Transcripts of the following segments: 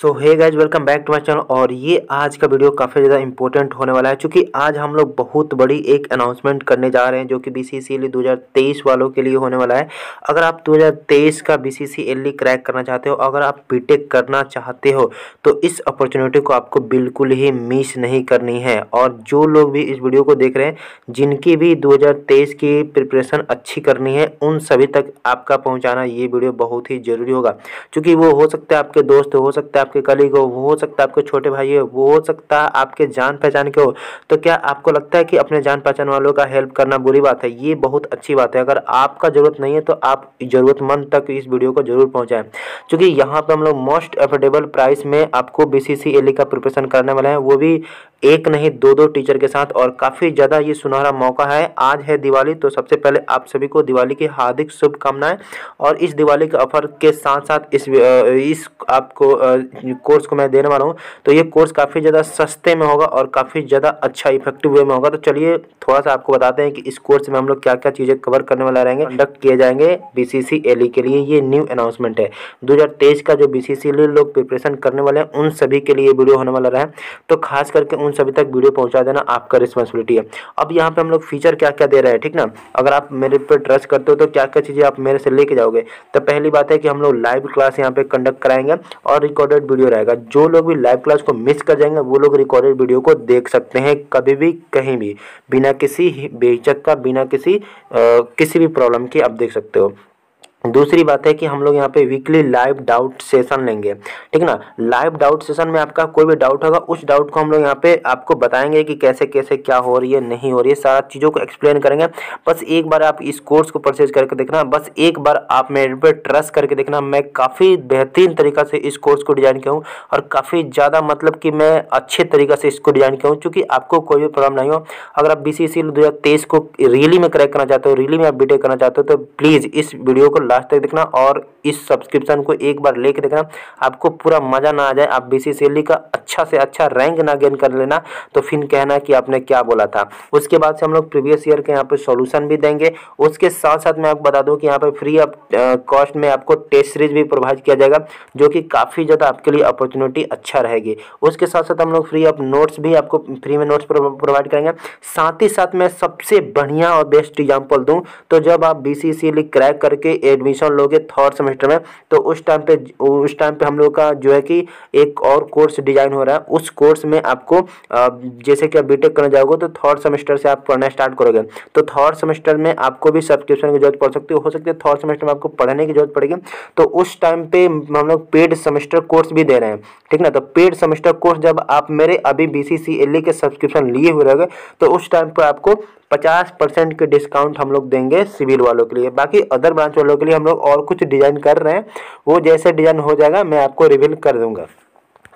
So hi guys welcome back to my channel और ये आज का वीडियो काफ़ी ज़्यादा इंपॉर्टेंट होने वाला है, क्योंकि आज हम लोग बहुत बड़ी एक अनाउंसमेंट करने जा रहे हैं, जो कि बी सी सी एल दो वालों के लिए होने वाला है। अगर आप 2023 का B C C L crack करना चाहते हो, अगर आप बीटेक करना चाहते हो तो इस अपॉर्चुनिटी को आपको बिल्कुल ही मिस नहीं करनी है। और जो लोग भी इस वीडियो को देख रहे हैं, जिनकी भी दो हज़ार तेईस की प्रिपरेशन अच्छी करनी है, उन सभी तक आपका पहुँचाना ये वीडियो बहुत ही ज़रूरी होगा। क्योंकि वो हो सकता है आपके दोस्त, हो सकता है आपके कलीग हो वो हो सकता है आपके छोटे भाई हो, वो हो सकता है आपके जान पहचान के हो। तो क्या आपको लगता है कि अपने जान पहचान वालों का हेल्प करना बुरी बात है? ये बहुत अच्छी बात है। अगर आपका ज़रूरत नहीं है तो आप ज़रूरतमंद तक इस वीडियो को ज़रूर पहुँचाएँ। क्योंकि यहाँ पर हम लोग मोस्ट अफोर्डेबल प्राइस में आपको बी सी e का प्रिपरेशन करने वाले हैं। वो भी एक नहीं दो दो टीचर के साथ और काफ़ी ज़्यादा ये सुनहरा मौका है। आज है दिवाली तो सबसे पहले आप सभी को दिवाली की हार्दिक शुभकामनाएँ और इस दिवाली के ऑफ़र के साथ साथ इस इस आपको कोर्स को मैं देने वाला हूँ। तो ये कोर्स काफ़ी ज़्यादा सस्ते में होगा और काफ़ी ज़्यादा अच्छा इफ़ेक्टिव वे में होगा। तो चलिए थोड़ा सा आपको बताते हैं कि इस कोर्स में हम लोग क्या क्या चीज़ें कवर करने वाला रहेंगे। कंडक्ट किए जाएँगे बी एल के लिए, ये न्यू अनाउंसमेंट है। दो हज़ार तेईस का जो बी सी लोग प्रिपरेशन करने वाले हैं, उन सभी के लिए वीडियो होने वाला रहा। तो खास करके उन सभी तक वीडियो पहुँचा देना आपका रिस्पॉन्सिबिलिटी है। अब यहाँ पे हम लोग फीचर क्या क्या दे रहे हैं, ठीक ना? अगर आप मेरे पे ट्रस्ट करते हो तो क्या क्या चीज़ें आप मेरे से लेके जाओगे? तो पहली बात है कि हम लोग लाइव क्लास यहाँ पे कंडक्ट कराएँगे और रिकॉर्डेड वीडियो रहेगा। जो लोग भी लाइव क्लास को मिस कर जाएँगे, वो लोग रिकॉर्डेड वीडियो को देख सकते हैं कभी भी, कहीं भी। बिना किसी बेचक का, बिना किसी किसी भी प्रॉब्लम के आप देख सकते हो। दूसरी बात है कि हम लोग यहाँ पे वीकली लाइव डाउट सेशन लेंगे। ठीक है ना? लाइव डाउट सेशन में आपका कोई भी डाउट होगा, उस डाउट को हम लोग यहाँ पे आपको बताएँगे कि कैसे कैसे, क्या हो रही है, नहीं हो रही है, सारा चीज़ों को एक्सप्लेन करेंगे। बस एक बार आप इस कोर्स को परचेज करके देखना, बस एक बार आप मेरे पे ट्रस्ट करके देखना। मैं काफ़ी बेहतरीन तरीका से इस कोर्स को डिज़ाइन किया हूँ और काफ़ी ज़्यादा मतलब कि मैं अच्छे तरीके से इसको डिज़ाइन किया हूँ, चूँकि आपको कोई भी प्रॉब्लम नहीं हो। अगर आप बी सी को रियली में क्रैक करना चाहते हो रियली में आप बी करना चाहते हो तो प्लीज़ इस वीडियो को लास्ट तक देखना और इस सब्सक्रिप्शन को एक बार लेके देखना। आपको पूरा मज़ा ना आ जाए, आप बी सी का अच्छा से अच्छा रैंक ना गेन कर लेना तो फिर कहना कि आपने क्या बोला था। उसके बाद से हम लोग प्रीवियस ईयर के यहाँ पे सॉल्यूशन भी देंगे। उसके साथ साथ मैं आपको बता दूँ कि यहाँ पे फ्री ऑफ़ कॉस्ट में आपको टेस्ट सीरीज़ भी प्रोवाइड किया जाएगा, जो कि काफ़ी ज़्यादा आपके लिए अपॉर्चुनिटी अच्छा रहेगी। उसके साथ साथ हम लोग फ्री ऑफ़ नोट्स भी आपको फ्री में नोट्स प्रोवाइड करेंगे। साथ ही साथ मैं सबसे बढ़िया और बेस्ट एग्ज़ाम्पल दूँ तो जब आप बी सी क्रैक करके एडमिशन लोगे थर्ड सेमेस्टर में तो उस टाइम पे, उस टाइम पे हम लोग का जो है कि एक और कोर्स डिज़ाइन हो रहा है। उस कोर्स में आपको जैसे कि आप बीटेक करने जाओगे तो थर्ड सेमेस्टर से आप पढ़ना स्टार्ट करोगे। तो थर्ड सेमेस्टर में आपको भी सब्सक्रिप्शन की ज़रूरत पड़ सकती है। हो सकती है थर्ड सेमेस्टर में आपको पढ़ने की ज़रूरत पड़ेगी। तो उस टाइम पे हम लोग पेड सेमेस्टर कोर्स भी दे रहे हैं। ठीक ना? तो पेड सेमेस्टर कोर्स जब आप मेरे अभी बी सी के सब्सक्रिप्शन लिए हुए रहोगे तो उस टाइम पर आपको पचास परसेंट के डिस्काउंट हम लोग देंगे सिविल वालों के लिए। बाकी अदर ब्रांच वालों के लिए हम लोग और कुछ डिज़ाइन कर रहे हैं। वो जैसे डिज़ाइन हो जाएगा, मैं आपको रिवील कर दूँगा।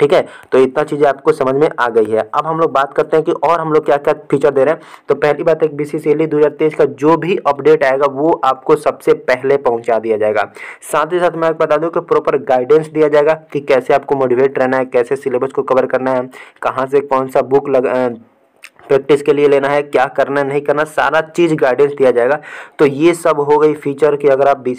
ठीक है? तो इतना चीज़ें आपको समझ में आ गई है। अब हम लोग बात करते हैं कि और हम लोग क्या क्या फीचर दे रहे हैं। तो पहली बात है बी सी सी दो का जो भी अपडेट आएगा, वो आपको सबसे पहले पहुँचा दिया जाएगा। साथ ही साथ मैं आपको बता दूँ कि प्रॉपर गाइडेंस दिया जाएगा कि कैसे आपको मोटिवेट रहना है, कैसे सिलेबस को कवर करना है, कहाँ से कौन सा बुक लग प्रैक्टिस के लिए लेना है, क्या करना नहीं करना सारा चीज़ गाइडेंस दिया जाएगा। तो ये सब हो गई फीचर कि अगर आप बी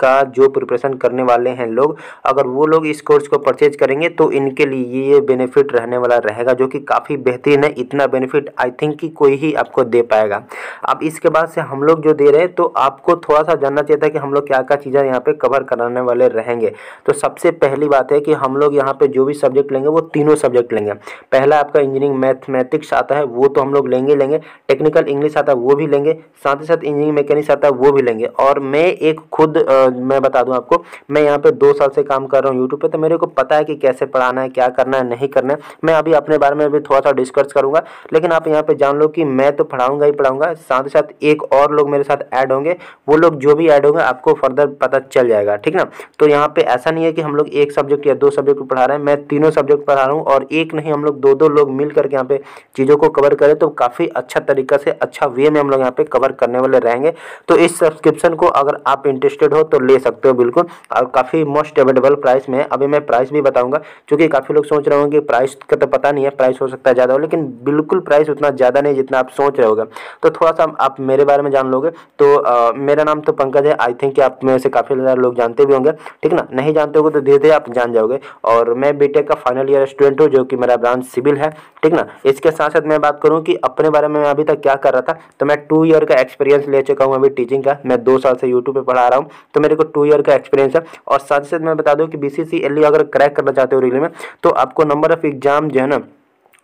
का जो प्रिपरेशन करने वाले हैं लोग, अगर वो लोग इस कोर्स को परचेज करेंगे तो इनके लिए ये बेनिफिट रहने वाला रहेगा, जो कि काफ़ी बेहतरीन है। इतना बेनिफिट आई थिंक कि कोई ही आपको दे पाएगा। अब इसके बाद से हम लोग जो दे रहे हैं तो आपको थोड़ा सा जानना चाहिए था कि हम लोग क्या क्या चीज़ें यहाँ पे कवर कराने वाले रहेंगे। तो सबसे पहली बात है कि हम लोग यहाँ पे जो भी सब्जेक्ट लेंगे, वो तीनों सब्जेक्ट लेंगे। पहला आपका इंजीनियरिंग मैथमेटिक्स आता है वो तो हम लोग लेंगे लेंगे। टेक्निकल इंग्लिश आता है वो भी लेंगे साथ ही साथ इंजीनियरिंग मैकेनिक्स आता है वो भी लेंगे। और मैं एक खुद आ, मैं बता दूँ आपको मैं यहाँ पे दो साल से काम कर रहा हूँ यूट्यूब पे तो मेरे को पता है कि कैसे पढ़ाना है क्या करना है नहीं करना है। मैं अभी अपने बारे में भी थोड़ा सा डिस्कस करूँगा लेकिन आप यहाँ पर जान लो कि मैं तो पढ़ाऊँगा ही पढ़ाऊँगा साथ ही साथ एक और लोग मेरे साथ ऐड होंगे वो लोग जो भी ऐड होंगे आपको फर्दर पता चल जाएगा ठीक ना? तो यहाँ पे ऐसा नहीं है कि हम लोग एक सब्जेक्ट या दो सब्जेक्ट पढ़ा रहे हैं मैं तीनों सब्जेक्ट पढ़ा रहा हूँ और एक नहीं हम लोग दो दो लोग मिल करके यहाँ पे चीज़ों को कवर करें तो काफ़ी अच्छा तरीका से अच्छा वे में हम लोग यहाँ पे कवर करने वाले रहेंगे। तो इस सब्सक्रिप्शन को अगर आप इंटरेस्टेड हो तो ले सकते हो बिल्कुल। और काफ़ी मोस्ट अवेलेबल प्राइस में है। अभी मैं प्राइस भी बताऊँगा, क्योंकि काफ़ी लोग सोच रहे होंगे प्राइस का तो पता नहीं है प्राइस हो सकता है ज़्यादा हो, लेकिन बिल्कुल प्राइस उतना ज़्यादा नहीं जितना आप सोच रहे होगे। तो थोड़ा सा आप मेरे बारे में जान लोगे। तो मेरा नाम तो पंकज है। आई थिंक आप में से काफ़ी ज़्यादा लोग जानते भी होंगे। ठीक ना? नहीं जानते होगे तो धीरे धीरे आप जान जाओगे। और मैं बीटेक का फाइनल ईयर स्टूडेंट हूँ, जो कि मेरा ब्रांच सिविल है। ठीक ना? इसके साथ साथ मैं बात करूँ कि अपने बारे में मैं अभी तक क्या कर रहा था तो मैं टू ईयर का एक्सपीरियंस ले चुका हूँ अभी टीचिंग का। मैं दो साल से यूट्यूब पर पढ़ा रहा हूँ तो मेरे को टू ईयर का एक्सपीरियंस है। और साथ ही साथ मैं बता दूँ कि बी सी अगर क्रैक करना चाहते हो रिले में तो आपको नंबर ऑफ़ एग्ज़ाम जो है ना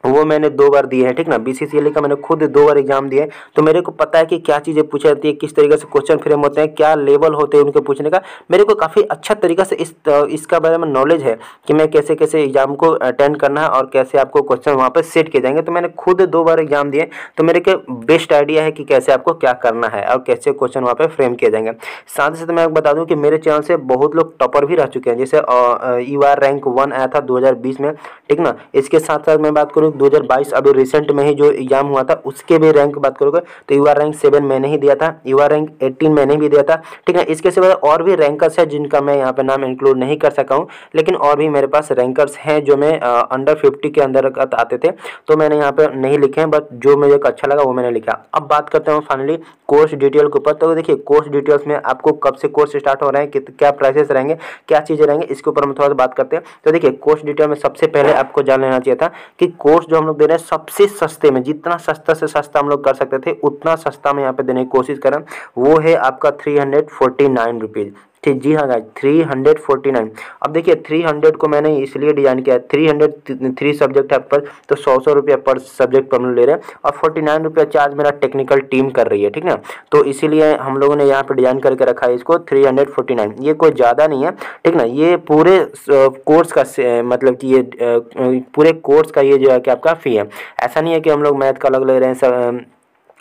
वो मैंने दो बार दिए हैं, ठीक ना? बीसीसीएल का मैंने खुद दो बार एग्ज़ाम दिए तो मेरे को पता है कि क्या चीज़ें पूछी जाती है, किस तरीके से क्वेश्चन फ्रेम होते हैं, क्या लेवल होते हैं उनके पूछने का। मेरे को काफ़ी अच्छा तरीका से इस, इसका बारे में नॉलेज है कि मैं कैसे कैसे एग्ज़ाम को अटेंड करना है और कैसे आपको क्वेश्चन वहाँ पर सेट किए जाएँगे। तो मैंने खुद दो बार एग्ज़ाम दिए तो मेरे के बेस्ट आइडिया है कि कैसे आपको क्या करना है और कैसे क्वेश्चन वहाँ पर फ्रेम किए जाएँगे। साथ ही साथ मैं बता दूँ कि मेरे चैनल से बहुत लोग टॉपर भी रह चुके हैं। जैसे यू आर रैंक वन आया था दो हज़ार बीस में, ठीक ना? इसके साथ साथ मैं बात करूँ दो अभी रिसेंट में ही जो एग्ज़ाम हुआ था, उसके भी रैंक बात करोगे तो यू आर रैंक सेवन मैंने ही दिया था यू आर रैंक एट्टीन मैंने भी दिया था, ठीक है? इसके सिवा और भी रैंकर्स है जिनका मैं यहाँ पे नाम इंक्लूड नहीं कर सका हूँ, लेकिन और भी मेरे पास रैंकर्स हैं जो मैं अंडर फिफ्टी के अंदर आते थे तो मैंने यहाँ पे नहीं लिखे हैं बट जो मुझे अच्छा लगा वो मैंने लिखा। अब बात करते हैं फाइनली कोर्स डिटेल के ऊपर तो देखिए कोर्स डिटेल्स में आपको कब से कोर्स स्टार्ट हो रहे हैं क्या प्राइसेस रहेंगे, क्या चीज़ें रहेंगे, इसके ऊपर हम थोड़ा सा बात करते हैं। तो देखिए कोर्स डिटेल में सबसे पहले आपको जान लेना चाहिए था कि कोर्स जो हम लोग दे रहे हैं, सबसे सस्ते में, जितना सस्ता से सस्ता हम लोग कर सकते थे, उतना सस्ता में यहाँ पे देने की कोशिश करें, वो है आपका three hundred forty nine rupees जी हाँ guys three hundred forty nine अब देखिए थ्री हंड्रेड को मैंने इसलिए डिज़ाइन किया है थ्री हंड्रेड थ्री सब्जेक्ट है पर तो सौ सौ रुपया पर सब्जेक्ट पर हम ले रहे हैं और फोर्टी नाइन रुपया चार्ज मेरा टेक्निकल टीम कर रही है, ठीक ना? तो इसीलिए हम लोगों ने यहाँ पर डिज़ाइन करके रखा है इसको थ्री हंड्रेड फोर्टी नाइन ये कोई ज़्यादा नहीं है, ठीक ना? ये पूरे कोर्स का मतलब कि ये पूरे कोर्स का ये जो है कि आपका फ़ी है। ऐसा नहीं है कि हम लोग मैथ का अलग ले रहे हैं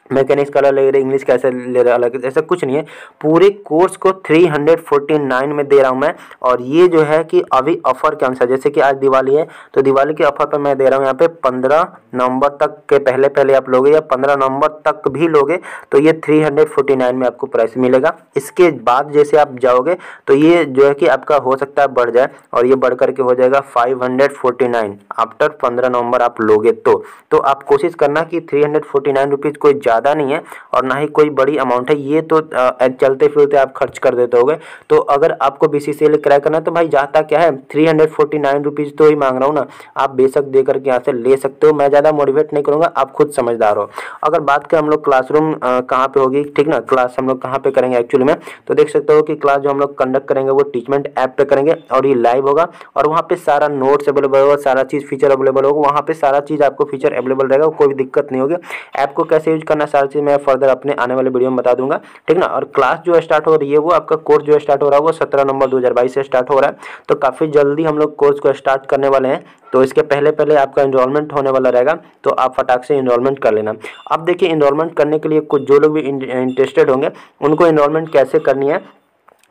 मैकेनिक्स का अलग ले रहे, इंग्लिश कैसे ले रहे, अलग ऐसा कुछ नहीं है। पूरे कोर्स को थ्री हंड्रेड फोर्टी नाइन में दे रहा हूँ मैं, और ये जो है कि अभी ऑफ़र के अनुसार, जैसे कि आज दिवाली है तो दिवाली के ऑफ़र पर मैं दे रहा हूँ यहाँ पे पंद्रह नवंबर तक के पहले पहले आप लोगे, या पंद्रह नवंबर तक भी लोगे तो ये थ्री हंड्रेड फोर्टी नाइन में आपको प्राइस मिलेगा। इसके बाद जैसे आप जाओगे तो ये जो है कि आपका हो सकता है बढ़ जाए, और ये बढ़ करके हो जाएगा five hundred forty nine after पंद्रह नवंबर आप लोगे तो। तो आप कोशिश करना कि थ्री हंड्रेड कोई नहीं है और ना ही कोई बड़ी अमाउंट है। ये तो चलते फिरते आप खर्च कर देते हो तो अगर आपको बी सी क्रैक करना है तो भाई जाता क्या है? Three hundred forty nine rupees तो ही मांग रहा हूँ ना। आप बेशक दे करके यहाँ से ले सकते हो। मैं ज़्यादा मोटिवेट नहीं करूँगा, आप खुद समझदार हो। अगर बात करें हम लोग क्लासरूम कहाँ पे होगी, ठीक ना? क्लास हम लोग कहाँ पर करेंगे एक्चुअली में? तो देख सकते हो कि क्लास जो हम लोग कंडक्ट करेंगे, वो टीचमेंट ऐप पे करेंगे और ये लाइव होगा। और वहाँ पे सारा नोट्स अवेलेबल होगा, सारा चीज़ फीचर अवेलेबल होगा। वहाँ पे सारा चीज़ आपको फीचर अवेलेबल रहेगा, कोई दिक्कत नहीं होगी। ऐप को कैसे यूज़ करना सारा चीज़ मैं फर्दर अपने आने वाले वीडियो में बता दूँगा। ठीक ना? और क्लास जो स्टार्ट हो रही है, वो आपका कोर्स जो स्टार्ट हो रहा है, वो सत्रह नवंबर दो से स्टार्ट हो रहा है। तो काफ़ी जल्दी हम लोग कोर्स को स्टार्ट करने वाले हैं। तो इसके पहले पहले आपका इनरोलमेंट होने वाला रहेगा। तो आप फटाक से इनरोलमेंट कर लेना। अब देखिए इनरोलमेंट करने के लिए कुछ जो लोग भी इंटरेस्टेड होंगे, उनको इनरोलमेंट कैसे करनी है?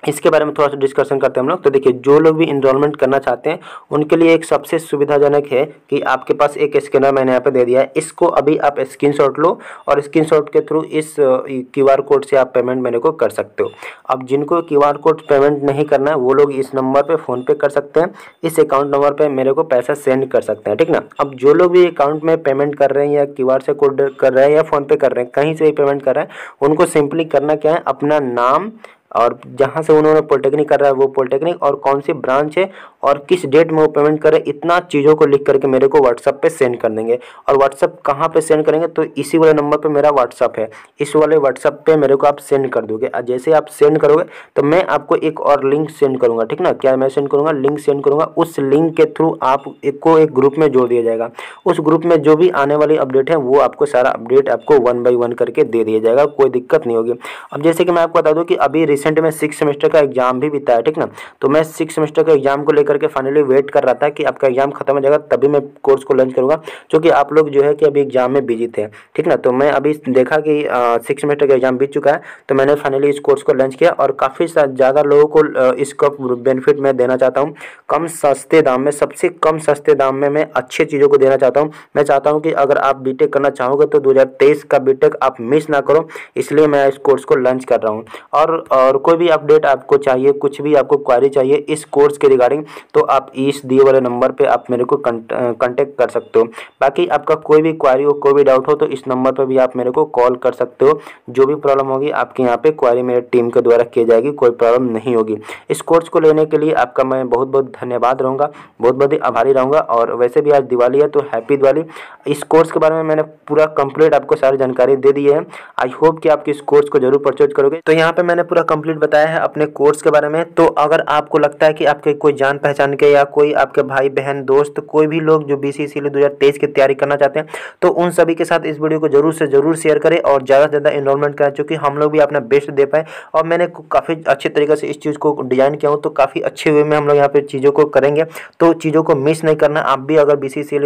इसके बारे में थोड़ा सा डिस्कशन करते हैं हम लोग। तो देखिए, जो लोग भी इनरोलमेंट करना चाहते हैं, उनके लिए एक सबसे सुविधाजनक है कि आपके पास एक स्कैनर मैंने यहाँ पे दे दिया है। इसको अभी आप स्क्रीनशॉट लो और स्क्रीनशॉट के थ्रू इस क्यूआर कोड से आप पेमेंट मेरे को कर सकते हो। अब जिनको क्यूआर कोड पेमेंट नहीं करना है, वो लोग इस नंबर पर फ़ोनपे कर सकते हैं। इस अकाउंट नंबर पर मेरे को पैसा सेंड कर सकते हैं, ठीक ना? अब जो लोग भी अकाउंट में पेमेंट कर रहे हैं या क्यूआर से कोड कर रहे हैं या फ़ोनपे कर रहे हैं, कहीं से भी पेमेंट कर रहे हैं, उनको सिंपली करना क्या है? अपना नाम और जहाँ से उन्होंने पॉलिटेक्निक कर रहा है वो पॉलिटेक्निक और कौन सी ब्रांच है और किस डेट में वो पेमेंट करे, इतना चीज़ों को लिख करके मेरे को व्हाट्सअप पे सेंड कर देंगे। और व्हाट्सअप कहाँ पे सेंड करेंगे तो इसी वाले नंबर पे मेरा व्हाट्सअप है। इस वाले व्हाट्सअप पे मेरे को आप सेंड कर दोगे। जैसे आप सेंड करोगे तो मैं आपको एक और लिंक सेंड करूँगा, ठीक ना? क्या मैं सेंड करूँगा? लिंक सेंड करूँगा। उस लिंक के थ्रू आप एक को एक ग्रुप में जोड़ दिया जाएगा। उस ग्रुप में जो भी आने वाली अपडेट है, वो आपको सारा अपडेट आपको वन बाई वन करके दे दिया जाएगा। कोई दिक्कत नहीं होगी। अब जैसे कि मैं आपको बता दूँ कि अभी में सिक्स सेमेस्टर का एग्ज़ाम भी बीता है, ठीक ना? तो मैं सिक्स सेमेस्टर के एग्ज़ाम को लेकर के फाइनली वेट कर रहा था कि आपका एग्ज़ाम खत्म हो जाएगा, तभी मैं कोर्स को लॉन्च करूँगा, क्योंकि आप लोग जो है कि अभी एग्ज़ाम में बिज़ी थे, ठीक ना? तो मैं अभी देखा कि सिक्स सेमेस्टर का एग्ज़ाम बीत चुका है तो मैंने फाइनली इस कोर्स को लॉन्च किया और काफ़ी ज़्यादा लोगों को इसका बेनिफिट मैं देना चाहता हूँ। कम सस्ते दाम में, सबसे कम सस्ते दाम में मैं अच्छी चीज़ों को देना चाहता हूँ। मैं चाहता हूँ कि अगर आप बीटेक करना चाहोगे तो 2023 का बीटेक आप मिस ना करो, इसलिए मैं इस कोर्स को लॉन्च कर रहा हूँ। और और कोई भी अपडेट आपको चाहिए, कुछ भी आपको क्वारी चाहिए इस कोर्स के रिगार्डिंग तो आप इस दिए वाले नंबर पर आप मेरे को कंटेक्ट कर सकते हो। बाकी आपका कोई भी क्वारी हो, कोई भी डाउट हो तो इस नंबर पर भी आप मेरे को कॉल कर सकते हो। जो भी प्रॉब्लम होगी, आपके यहाँ पे क्वारी मेरे टीम के द्वारा की जाएगी, कोई प्रॉब्लम नहीं होगी। इस कोर्स को लेने के लिए आपका मैं बहुत बहुत धन्यवाद रहूँगा बहुत बहुत आभारी रहूँगा। और वैसे भी आज दिवाली है तो हैप्पी दिवाली। इस कोर्स के बारे में मैंने पूरा कंप्लीट आपको सारी जानकारी दे दी है। आई होप कि आप इस कोर्स को ज़रूर परचेज करोगे। तो यहाँ पे मैंने पूरा कंप्लीट बताया है अपने कोर्स के बारे में तो अगर आपको लगता है कि आपके कोई जान पहचान के या कोई आपके भाई, बहन, दोस्त, कोई भी लोग जो बी सी सी की तैयारी करना चाहते हैं तो उन सभी के साथ इस वीडियो को ज़रूर से ज़रूर शेयर करें और ज़्यादा से ज़्यादा इन्वॉल्वमेंट करें चूँकि हम लोग भी अपना बेस्ट दे पाए। और मैंने काफ़ी अच्छे तरीके से इस चीज़ को डिज़ाइन किया हूँ तो काफ़ी अच्छे वे में हम लोग यहाँ पर चीज़ों को करेंगे। तो चीज़ों को मिस नहीं करना, आप भी अगर बी सी सी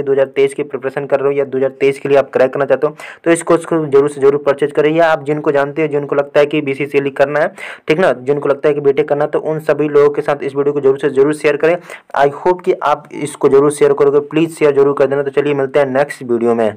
की प्रिपरेशन कर रहे हो या दो हज़ार तेईस के लिए आप क्रैक करना चाहते हो तो इस कोर्स को ज़रूर से ज़रूर परचेज करें। या आप जिनको जानते हो, जिनको लगता है कि बी सी करना है ठीक ना? जिनको लगता है कि बीटेक करना तो उन सभी लोगों के साथ इस वीडियो को ज़रूर से ज़रूर शेयर करें। आई होप कि आप इसको ज़रूर शेयर करोगे। प्लीज़ शेयर ज़रूर कर देना। तो चलिए मिलते हैं नेक्स्ट वीडियो में।